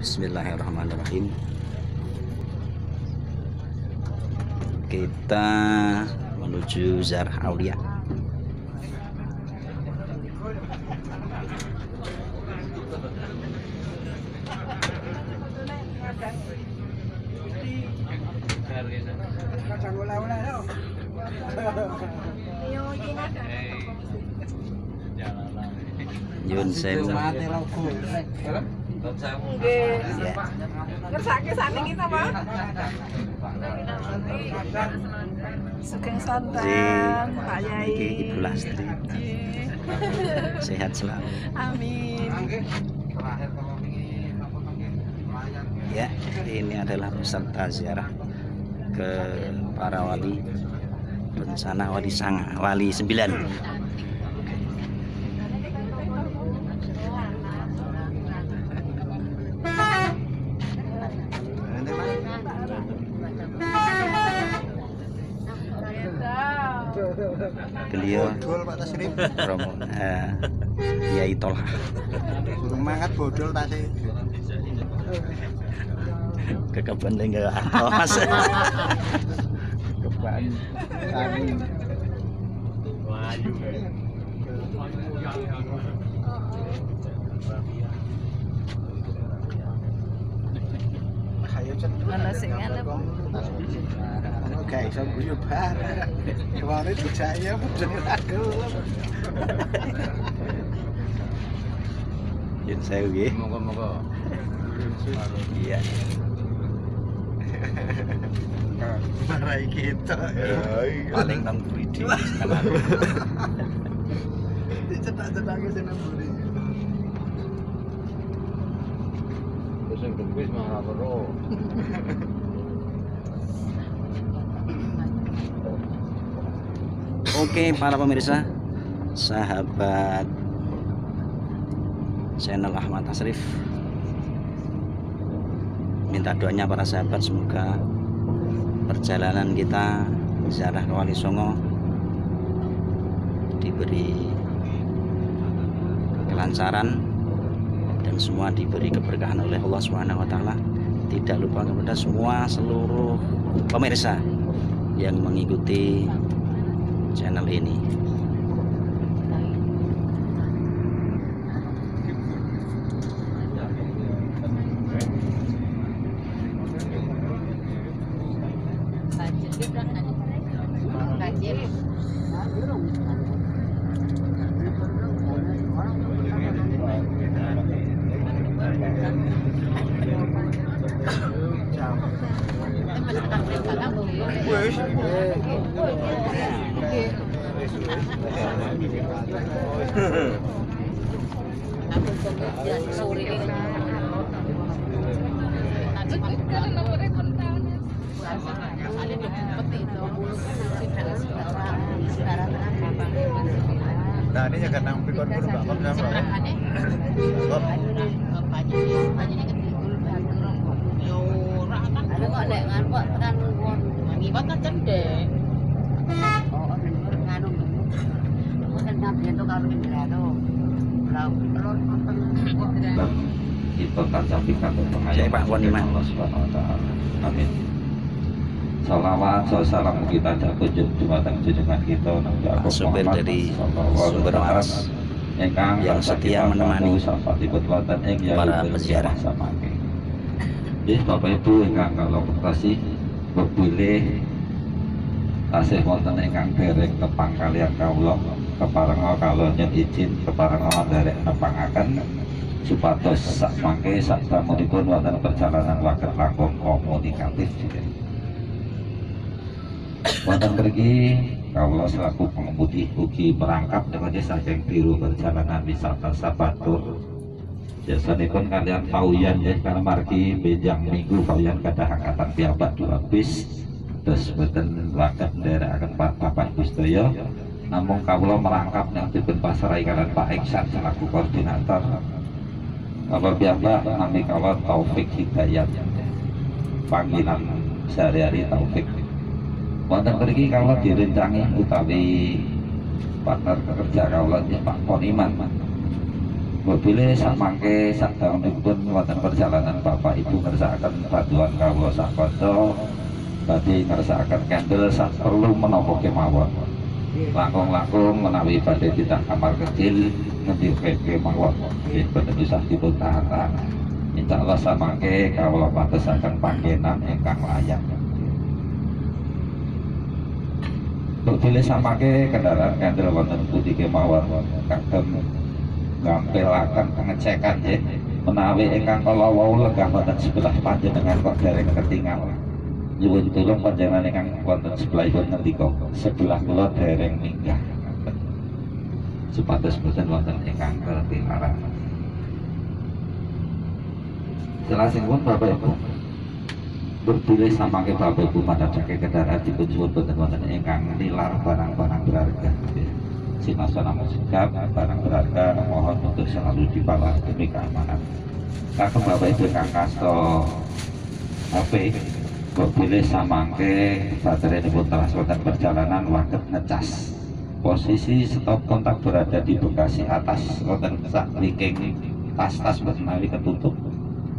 Bismillahirrahmanirrahim. Kita menuju Zarah Aulia. Yun Ibu Lastri. Sehat selalu Amin. Ya ini adalah peserta ziarah ke para wali bencana wali sanga wali sembilan beliau Bodol Pak Tasrif. Romo eh, Yai Tolha Semangat bodol tasih. kekeban enggak oh, mas Keban. Amin. Ayo Ana sing ngene, Pak. Oke, iso guyu bareng. Kemarin dijaya. Yun saya nggih. Moga-moga. iya Marai kita. paling nang buridi Dicetak-cetaknya sing nang buri. Sing weruh. Oke para pemirsa Sahabat Channel Ahmad Asrif. Minta doanya para sahabat Semoga Perjalanan kita Ziarah ke Wali Songo. Diberi Kelancaran Dan semua diberi keberkahan oleh Allah Subhanahu Wa Taala. Tidak lupa kepada semua seluruh pemirsa Yang mengikuti channel ini Nah, ini jaga nang pikon kudu bakon sama. Kok Ada kok lek kok tekan ngon. Ngiwat kan cendek. Oh, nganu. Mungkin nabi itu Pak Waniman. Allah Subhanahu wa taala. Amin. Salawat, salam kita jumatan junjungan kita Supir dari Sumber. Waras Ingkang yang setia menemani Yai para peziarah. Nggih Bapak Ibu ingkang kalau kasih bebile tasih wonten ingkang derek tepang kalian kawula keparenga kawula nyun izin keparenga derek nepangaken supados sak mangke sak damunipun wonten perjalanan waket langkung komunikatif. Wonten mriki kawula selaku pengemudi ugi merangkap dengan saking biru perjalanan wisata Sabatur. Biasanipun kalian Pauyan ya karena margi benjang minggu Pauyan kada angkatan piyambak dua bis. Terus beten langkah daerah akan Ibu sedaya namun kawula merangkap yang dipun pasarai kalian Pak Iksan selaku koordinator. Bapak piyambak nami kawat Taufik Hidayat. Panggilan sehari-hari Taufik. Wonten mriki kawula direncangi utawi partner kerja kawula ya Pak Poniman. Mobilnya sak mangke sak pun wonten perjalanan Bapak Ibu ngersakaken bantuan kawula sak kanca badhe ngersakaken candle sak perlu menapa kemawon. Langkung-langkung menawi badhe ditah kamar kecil ngendi kemawon. Nggih boten usah dipun tahan-tahan. Insyaallah samangke kawula patesaken panggenan ingkang layak. Mobilnya samangke kendaraan candle wonten putih kemawon kagem gampelaken pengecekan ya menawi ingkang kala wau legah wonten sebelah panjenengan kok dereng ketinggal nyuwun tulung panjenengan ingkang wonten sebelahipun ngendika sebelah kula dereng minggah. Supados boten wonten ingkang ketinggalan Jelasipun Bapak Ibu. Berdiri samangke Bapak Ibu madhepake kendaraan dipun suwun boten wonten ingkang nilar barang-barang berharga. Sinasana sikap barang berharga mohon untuk selalu dibawa demi keamanan. Kakek Bapak Ibu Kang Kasto HP mobilnya samangke baterai ini transportan perjalanan waket ngecas. Posisi stop kontak berada di Bekasi atas konten sak liking tas-tas menawi ketutup.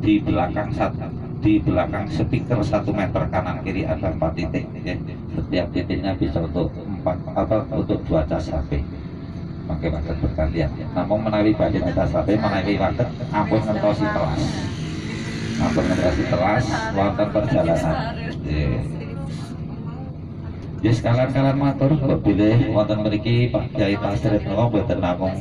Di belakang satu di belakang speaker satu meter kanan kiri ada empat titik. Ya. setiap titiknya bisa untuk empat apa untuk dua cas HP pakai waket bergantian. Namun menawi badhe tas HP menawi waket ampun ngentosi telas ampun ngentosi telas wonten perjalanan. Nggih. Ya sekalian kalian matur bilih wonten mriki Pak Kyai Tasrid menawa boten namung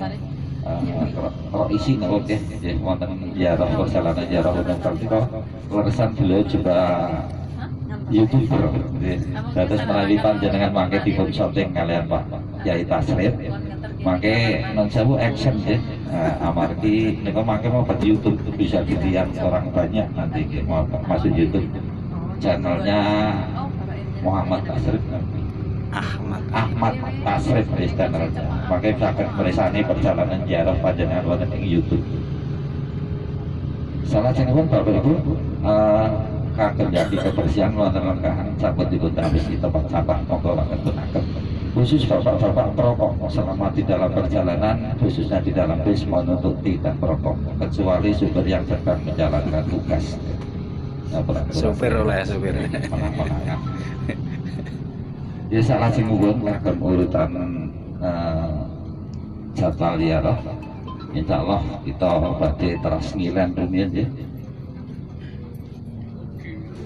kalau isi nggak oke ya wonten ziarah perjalanan ziarah wonten Kartiko leresan beliau juga youtuber. Ya. terus melalui panjenengan mangke dipun syuting kalian Pak Kyai Tasrid mangke non sewu action ya. Nah, amargi niku mangke mau buat YouTube bisa dilihat orang banyak nanti mau masuk YouTube. Channelnya Muhammad Tasrid Ahmad. Ahmad Tasrif wis channelnya. Makanya saged meresani perjalanan ziarah panjenengan wonten ing YouTube. Salah pun Bapak Ibu eh kagem jadi kebersihan wonten lengkahan sampun dipun habis di tempat sampah. Monggo banget punaken. Khusus bapak-bapak perokok selama di dalam perjalanan khususnya di dalam bis mohon untuk tidak perokok kecuali supir yang sedang menjalankan tugas. Nah, Supir oleh supir. Ya salah sing nuwun kagem urutan eh, jadwal ya roh. Insya Allah kita badhe terus ngilen rumiyin ya.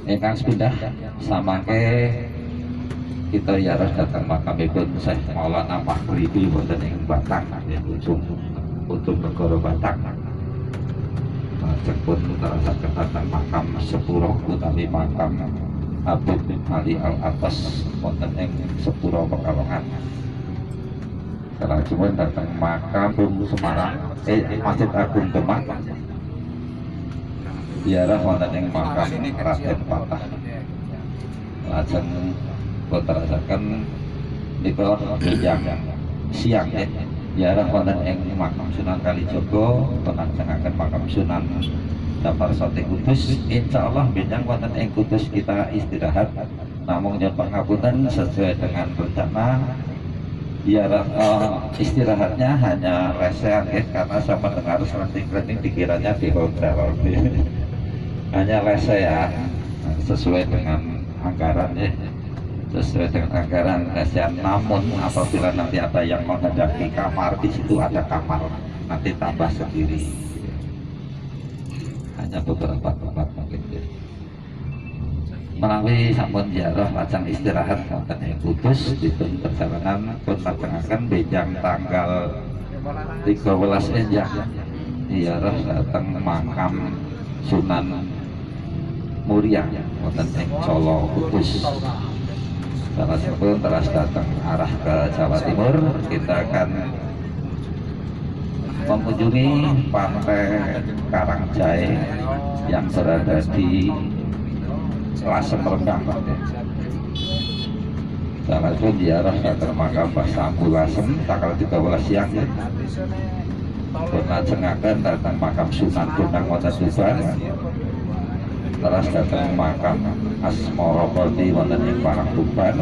Ingkang sepindah samangke kita ya datang makamipun Syekh Maulana Maghribi wonten ing Batang ya ujung ujung negara Batang. Lajeng pun terasaken datang makam sepuro utawi makam bin Ali Al Atas wonten ing sepuro Pekalongan. Selanjutnya datang makam Bung Semarang, eh Masjid Agung Demak. Ziarah wonten ing makam Raden Patah. Lajeng koterasaken nika yang siang. Ya. Ziarah wonten ing makam Sunan Kalijogo, penanjengaken makam Sunan Dafar Sote Kudus. Insya Allah bidang wonten ing Kudus kita istirahat. Namun nyuwun pangapunten sesuai dengan rencana. Ya eh, istirahatnya hanya lesehan ya karena saya mendengar selenting-selenting dikiranya di hotel. Hanya lesehan sesuai dengan anggaran ya sesuai dengan anggaran lesehan namun apabila nanti ada yang menghendaki kamar di situ ada kamar nanti tambah sendiri. Hanya beberapa tempat mungkin ya. melalui sampun ziarah lajeng istirahat wonten ing Kudus dipun perjalanan pun lajengaken bejang tanggal 13 Enjang ziarah datang makam Sunan Muria wonten ing Solo Kudus salah satu terus datang arah ke Jawa Timur kita akan mengunjungi pantai Karangjae yang berada di Lasem Rembang. Salah itu ziarah ke makam Mbah Sambu Lasem tanggal 13 siang ya. Penajengaken datang makam Sunan Bonang wonten Tuban. Terus datang makam Asmoro Koldi wonten ing Parang Tuban.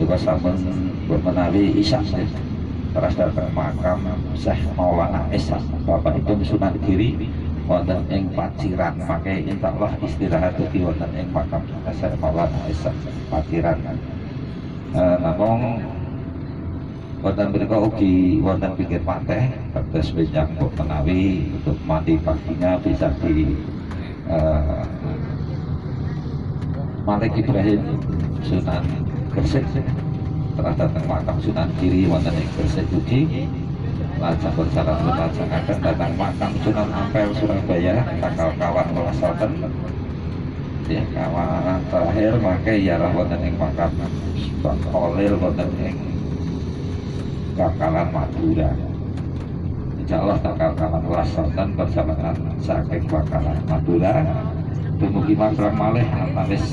Juga sampun menawi isak terus datang makam Syekh Maulana Esa Bapak Ibu Sunan Giri wonten ing Paciran. Maka insya Allah istirahat ugi wonten ing makam Syekh Maulana Esa Paciran. Eh, namun wonten mriku ugi wonten pinggir pantai. Terus mbok menawi untuk mandi paginya bisa di eh, Malik Ibrahim Sunan Gresik. Datang makam Sunan Giri wonten ing Gresik ugi. Lajeng berjalan melaksanakan datang makam Sunan Ampel Surabaya. Tanggal kawan melasaten ya kawan terakhir maka ialah wonten ing makam Bang Olil wonten ing Bakalan Madura Insya Allah tanggal kawan melasaten perjalanan saking Bakalan Madura. Dumugi makam malih antawis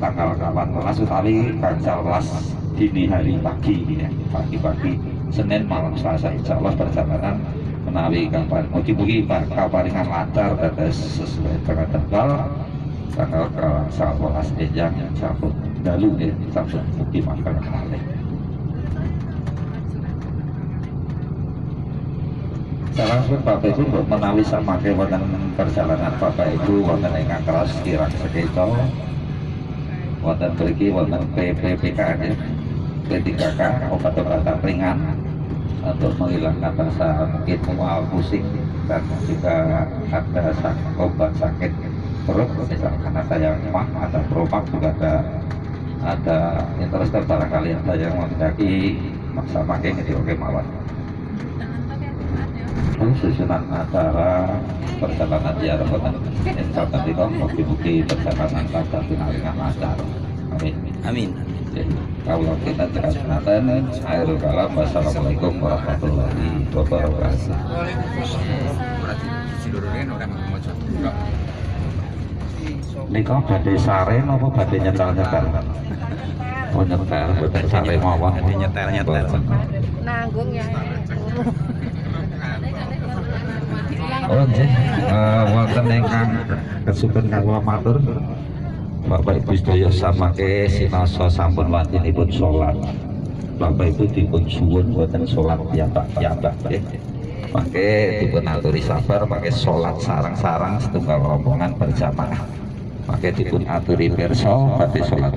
tanggal kawan welas utawi gangsal welas dini hari pagi ya. Pagi-pagi Senin malam Selasa insya Allah perjalanan menawi kapan mugi-mugi bakal paringan lancar dados sesuai dengan tanggal. Tanggal gangsal welas ejang yang sabut dalu ya sabut mugi makan malih Pun Bapak Ibu buat menawi sama ke perjalanan Bapak Ibu wonten ingkang keras kirang sekeco wonten mriki wonten PPPKN ya P3K obat-obatan ringan untuk menghilangkan rasa mungkin mual pusing dan juga ada sak obat sakit perut misalkan ada yang mah ada promak juga ada ada interester barangkali ada yang menghendaki maksa pakai ini oke mawar susunan acara perjalanan ziarah kota Insya Allah di bukti-bukti perjalanan pada pinaringan acara amin Amin. kalau kita terkasihkan akhirul kalam wassalamualaikum warahmatullahi wabarakatuh. Nika badhe sare napa badhe nyetel-nyetel? Oh nyetel, badhe sare mawon. Badhe nyetel-nyetel. Nanggung ya. Oh nggih. Eh wonten ingkang kesupen matur. Bapak Ibu sedaya samake sinasa sampun wantinipun salat. Bapak Ibu dipun suwun boten salat piyambak-piyambak nggih. Mangke dipun aturi sabar mangke salat sarang-sarang setunggal rombongan berjamaah. Mangke dipun aturi pirsa badhe salat